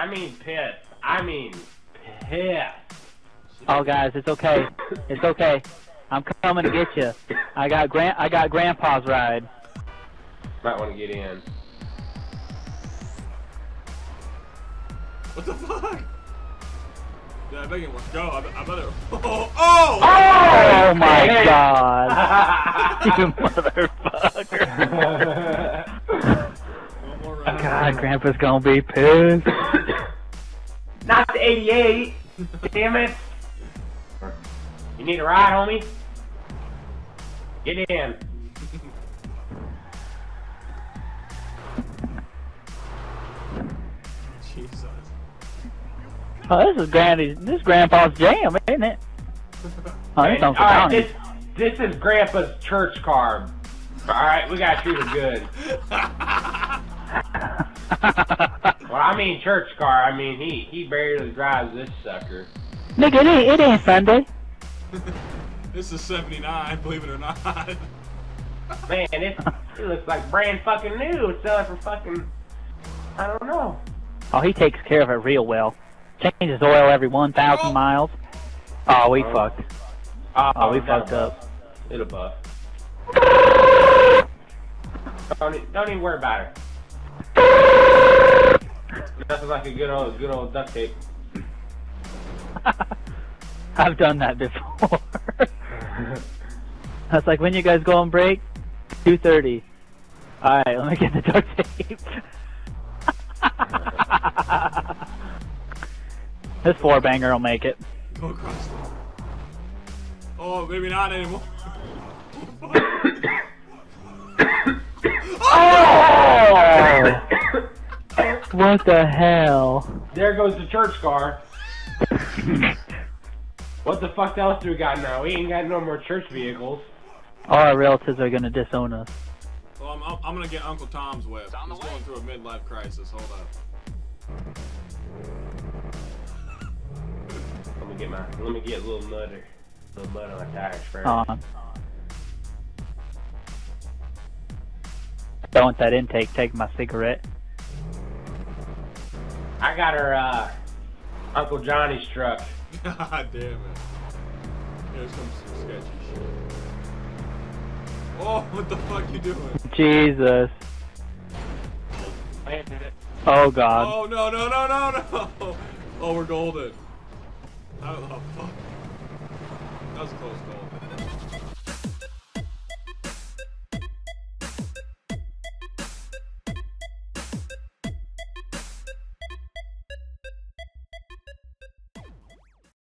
When I mean pissed, I mean pissed. Oh, guys, it's okay. It's okay. I'm coming to get you. I got grand. I got Grandpa's ride. Might want to get in. What the fuck? Yeah, I think it was go. I, I better. Oh! Oh! Oh my Hey. God! you motherfucker! One more round. God, Grandpa's gonna be pissed. Not the 88. Damn it. You need a ride, homie? Get in. Jesus. Oh, this is Granny's. This is Grandpa's jam, isn't it? Oh, this all right, this, this is Grandpa's church carb. All right, we gotta treat her good. Well, I mean church car. I mean he he barely drives this sucker. Nigga, it ain't, it ain't Sunday. this is 79, believe it or not. Man, it it looks like brand fucking new. It's selling for fucking I don't know. Oh, he takes care of it real well. Changes oil every 1,000 Oh. miles. Oh, we Oh. fucked. Oh, Oh, we fucked up. buff. It'll buff. Don't, don't even worry about her. Nothing like a good old good old duct tape. I've done that before. That's like when you guys go on break. 2:30. All right, let me get the duct tape. this four banger will make it. Go across. Oh, maybe not anymore. what the hell? There goes the church car. What the fuck else do we got now? We ain't got no more church vehicles. All our relatives are gonna disown us. Well, I'm, I'm, I'm gonna get Uncle Tom's whip. He's going through a midlife crisis. Hold up. Let me get my let me get a little mud a little mud on my tires first. Uh-huh. On. Don't want that intake. Take my cigarette. I got her uh Uncle Johnny's truck. God damn it. Here's some sketchy shit. Oh, what the fuck you doing? Jesus. Landed it. Oh God. Oh no no no no no! Oh, we're golden. Oh, fuck. That was a close goal.